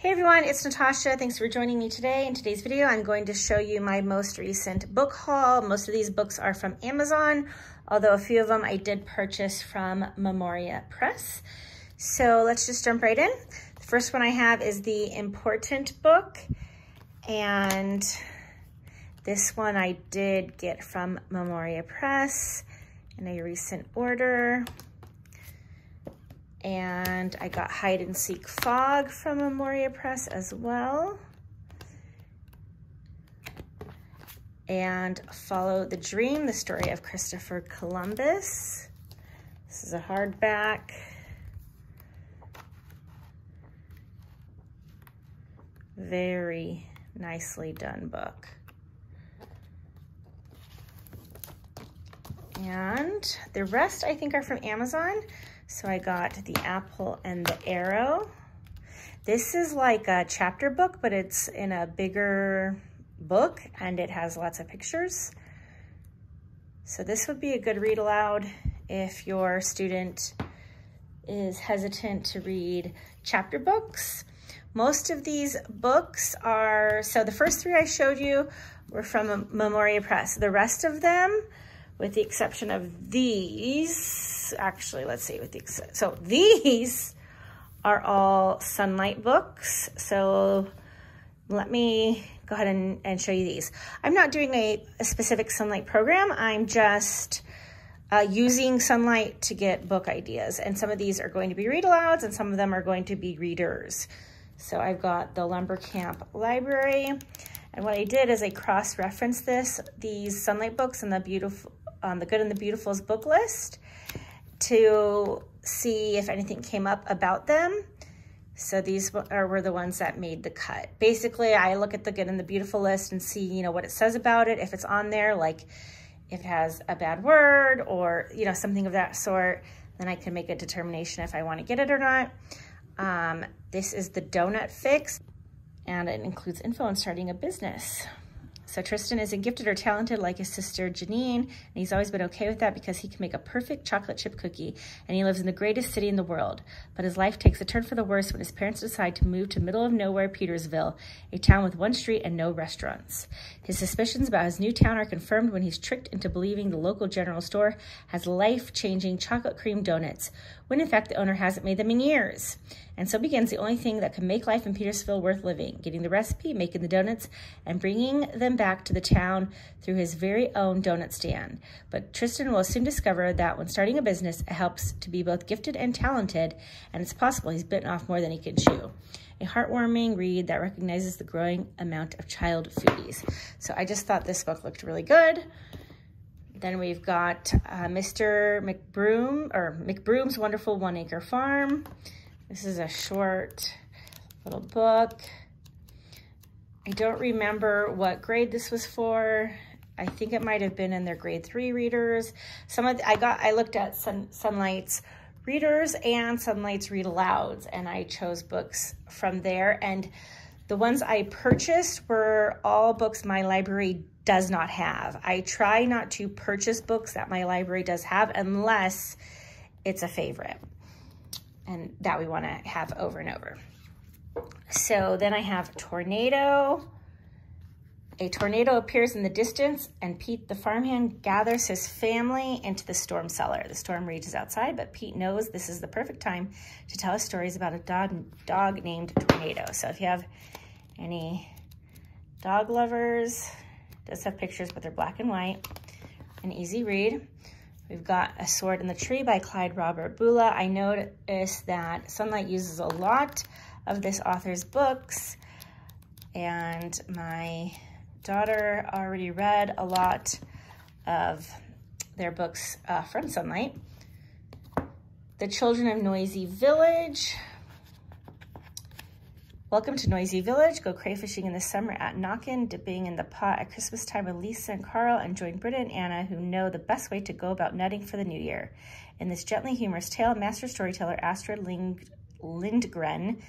Hey everyone, it's Natasha. Thanks for joining me today. In today's video, I'm going to show you my most recent book haul. Most of these books are from Amazon, although a few of them I did purchase from Memoria Press. So let's just jump right in. The first one I have is the Important book, and this one I did get from Memoria Press in a recent order and I got Hide and Seek Fog from Memoria Press as well. And Follow the Dream, the story of Christopher Columbus. This is a hardback. Very nicely done book. And the rest I think are from Amazon. So I got the apple and the arrow. This is like a chapter book, but it's in a bigger book and it has lots of pictures. So this would be a good read aloud if your student is hesitant to read chapter books. Most of these books are, so the first three I showed you were from Memoria Press. The rest of them, with the exception of these, actually, let's see with the, so these are all Sonlight books. So let me go ahead and, and show you these. I'm not doing a, a specific Sonlight program. I'm just uh, using Sonlight to get book ideas. And some of these are going to be read alouds and some of them are going to be readers. So I've got the Lumber Camp Library. And what I did is I cross-referenced this, these Sonlight books and the beautiful, um, the Good and the Beautiful's book list to see if anything came up about them. So these are, were the ones that made the cut. Basically, I look at the good and the beautiful list and see, you know, what it says about it. If it's on there, like if it has a bad word or, you know, something of that sort, then I can make a determination if I want to get it or not. Um, this is the Donut Fix, and it includes info on starting a business. So Tristan isn't gifted or talented like his sister Janine, and he's always been okay with that because he can make a perfect chocolate chip cookie, and he lives in the greatest city in the world. But his life takes a turn for the worse when his parents decide to move to middle of nowhere Petersville, a town with one street and no restaurants. His suspicions about his new town are confirmed when he's tricked into believing the local general store has life-changing chocolate cream donuts, when in fact the owner hasn't made them in years. And so begins the only thing that can make life in Petersville worth living, getting the recipe, making the donuts, and bringing them back to the town through his very own donut stand. But Tristan will soon discover that when starting a business, it helps to be both gifted and talented, and it's possible he's bitten off more than he can chew. A heartwarming read that recognizes the growing amount of child foodies. So I just thought this book looked really good. Then we've got uh, Mr. McBroom, or McBroom's Wonderful One Acre Farm. This is a short little book. I don't remember what grade this was for. I think it might have been in their grade three readers. Some of the, I got, I looked at Sun, Sonlight's readers and Sonlight's read alouds, and I chose books from there. And the ones I purchased were all books my library does not have. I try not to purchase books that my library does have unless it's a favorite and that we want to have over and over. So then I have tornado. A tornado appears in the distance and Pete the farmhand gathers his family into the storm cellar. The storm rages outside, but Pete knows this is the perfect time to tell us stories about a dog, dog named Tornado. So if you have any dog lovers, does have pictures, but they're black and white. An easy read. We've got A Sword in the Tree by Clyde Robert Bulla. I noticed that Sonlight uses a lot of this author's books, and my daughter already read a lot of their books uh, from Sonlight. The Children of Noisy Village Welcome to Noisy Village. Go crayfishing in the summer at Knockin, dipping in the pot at Christmas time with Lisa and Carl, and join Britta and Anna who know the best way to go about nutting for the new year. In this gently humorous tale, master storyteller Astrid Lind Lindgren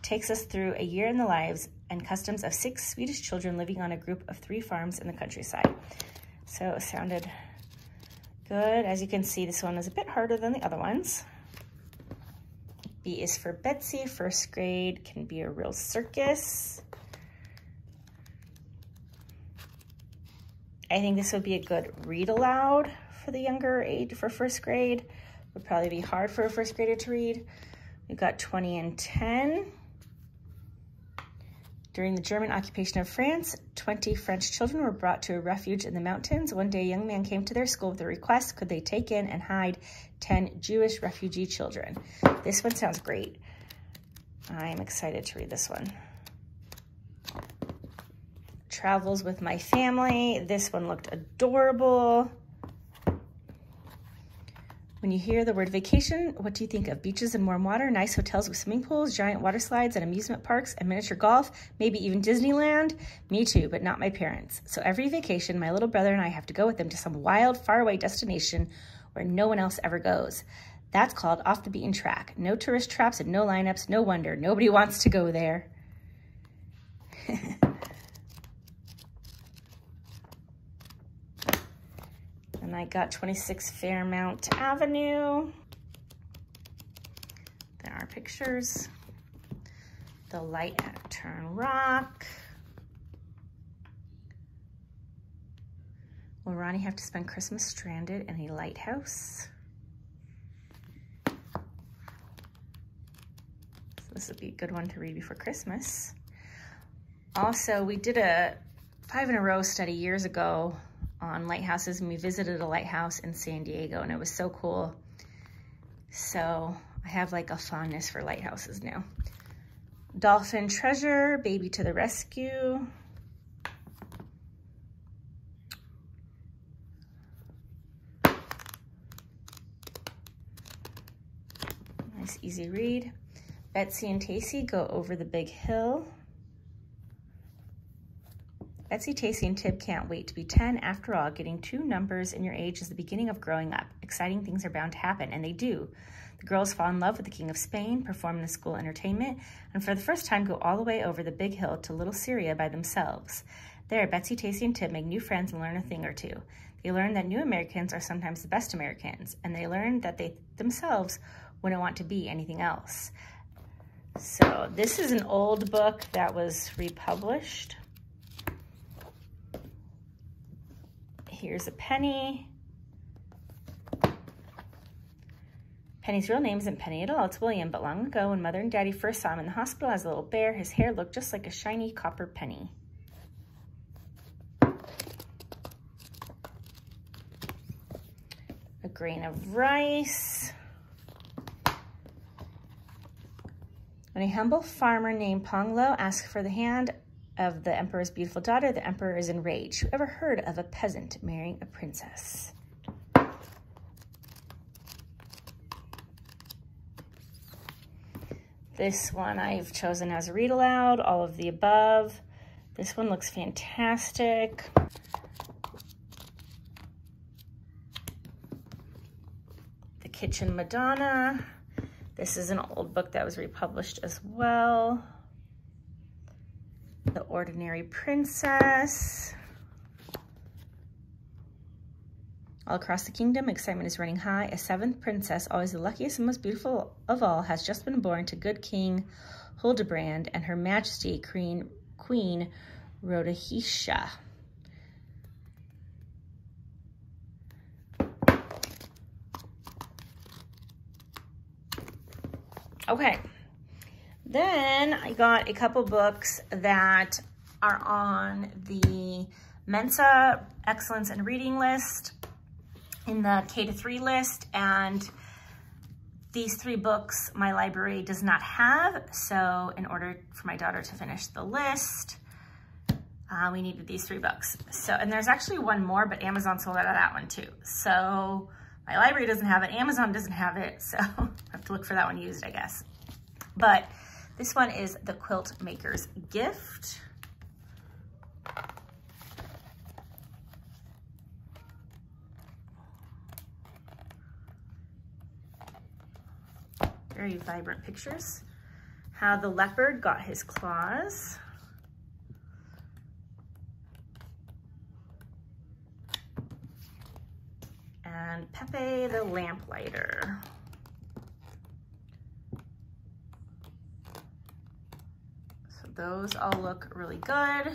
takes us through a year in the lives and customs of six Swedish children living on a group of three farms in the countryside. So it sounded good. As you can see, this one was a bit harder than the other ones. B is for Betsy. First grade can be a real circus. I think this would be a good read aloud for the younger age, for first grade. Would probably be hard for a first grader to read. We've got 20 and 10. During the German occupation of France, 20 French children were brought to a refuge in the mountains. One day, a young man came to their school with a request. Could they take in and hide 10 Jewish refugee children? This one sounds great. I'm excited to read this one. Travels with my family. This one looked adorable. When you hear the word vacation, what do you think of? Beaches and warm water, nice hotels with swimming pools, giant water slides and amusement parks and miniature golf, maybe even Disneyland? Me too, but not my parents. So every vacation, my little brother and I have to go with them to some wild, faraway destination where no one else ever goes. That's called off the beaten track. No tourist traps and no lineups. No wonder. Nobody wants to go there. And I got 26 Fairmount Avenue. There are pictures. The light at Tern Rock. Will Ronnie have to spend Christmas stranded in a lighthouse? So this would be a good one to read before Christmas. Also, we did a five in a row study years ago on lighthouses and we visited a lighthouse in San Diego and it was so cool. So I have like a fondness for lighthouses now. Dolphin Treasure, Baby to the Rescue. Nice easy read. Betsy and Tacy go over the big hill. Betsy, Tacy, and Tib can't wait to be 10. After all, getting two numbers in your age is the beginning of growing up. Exciting things are bound to happen, and they do. The girls fall in love with the King of Spain, perform in the school entertainment, and for the first time go all the way over the big hill to Little Syria by themselves. There, Betsy, Tacy, and Tib make new friends and learn a thing or two. They learn that new Americans are sometimes the best Americans, and they learn that they themselves wouldn't want to be anything else. So this is an old book that was republished. Here's a Penny. Penny's real name isn't Penny at all, it's William, but long ago when Mother and Daddy first saw him in the hospital as a little bear, his hair looked just like a shiny copper penny. A grain of rice. When a humble farmer named Pong Lo asked for the hand of the emperor's beautiful daughter, the emperor is enraged. Who ever heard of a peasant marrying a princess? This one I've chosen as a read aloud, all of the above. This one looks fantastic. The Kitchen Madonna. This is an old book that was republished as well. The Ordinary Princess. All across the kingdom, excitement is running high. A seventh princess, always the luckiest and most beautiful of all, has just been born to good King Hildebrand and Her Majesty Queen, Queen Rhodehisha. Okay, then I got a couple books that are on the Mensa Excellence in Reading list, in the K to 3 list, and these three books my library does not have, so in order for my daughter to finish the list, uh, we needed these three books. So, and there's actually one more, but Amazon sold out of that one too. So my library doesn't have it, Amazon doesn't have it, so I have to look for that one used, I guess. But this one is The Quilt Maker's Gift. Very vibrant pictures. How the leopard got his claws. And Pepe the lamplighter. Those all look really good.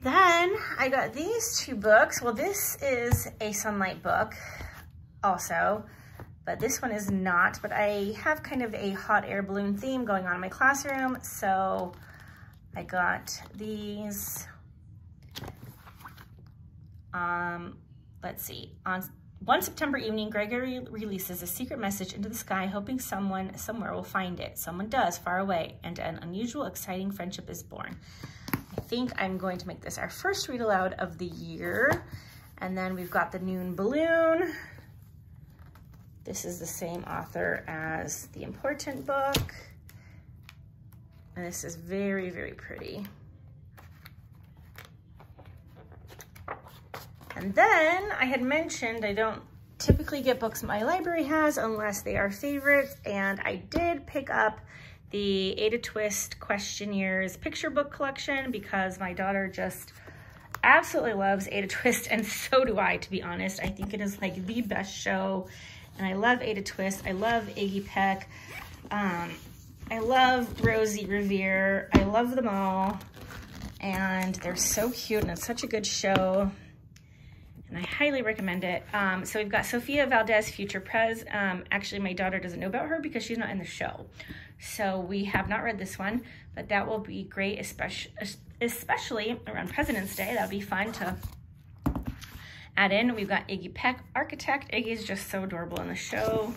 Then I got these two books. Well, this is a Sonlight book also, but this one is not, but I have kind of a hot air balloon theme going on in my classroom. So I got these, um, let's see, on one September evening, Gregory releases a secret message into the sky, hoping someone somewhere will find it. Someone does, far away, and an unusual, exciting friendship is born I think I'm going to make this our first read aloud of the year. And then we've got the Noon Balloon. This is the same author as The Important Book. And this is very, very pretty. And then I had mentioned I don't typically get books my library has unless they are favorites. And I did pick up the Ada Twist Questioneers picture book collection because my daughter just absolutely loves Ada Twist and so do I, to be honest. I think it is like the best show and I love Ada Twist. I love Iggy Peck. Um, I love Rosie Revere. I love them all and they're so cute and it's such a good show and I highly recommend it. Um, so we've got Sofia Valdez, Future Prez. Um, actually, my daughter doesn't know about her because she's not in the show. So we have not read this one, but that will be great, especially, especially around President's Day. That'll be fun to add in. We've got Iggy Peck, Architect. Iggy is just so adorable in the show.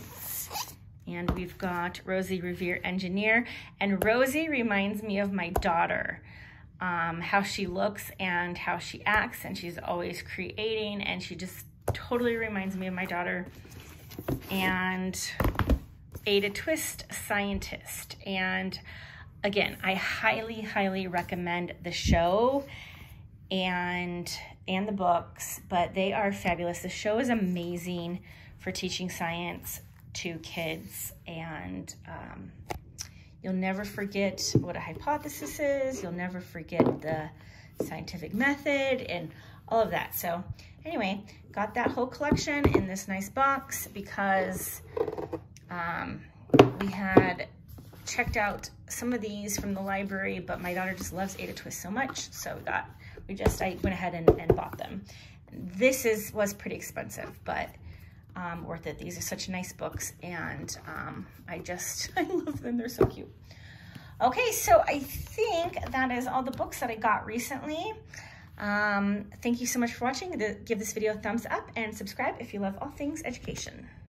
And we've got Rosie Revere, Engineer. And Rosie reminds me of my daughter um, how she looks and how she acts, and she's always creating, and she just totally reminds me of my daughter. And Ada Twist Scientist. And again, I highly, highly recommend the show and and the books, but they are fabulous. The show is amazing for teaching science to kids and um, You'll never forget what a hypothesis is. You'll never forget the scientific method and all of that. So anyway, got that whole collection in this nice box because um, we had checked out some of these from the library, but my daughter just loves Ada Twist so much. So we got, we just, I went ahead and, and bought them. This is was pretty expensive, but um, worth it. These are such nice books and um, I just, I love them. They're so cute. Okay, so I think that is all the books that I got recently. Um, thank you so much for watching. Give this video a thumbs up and subscribe if you love all things education.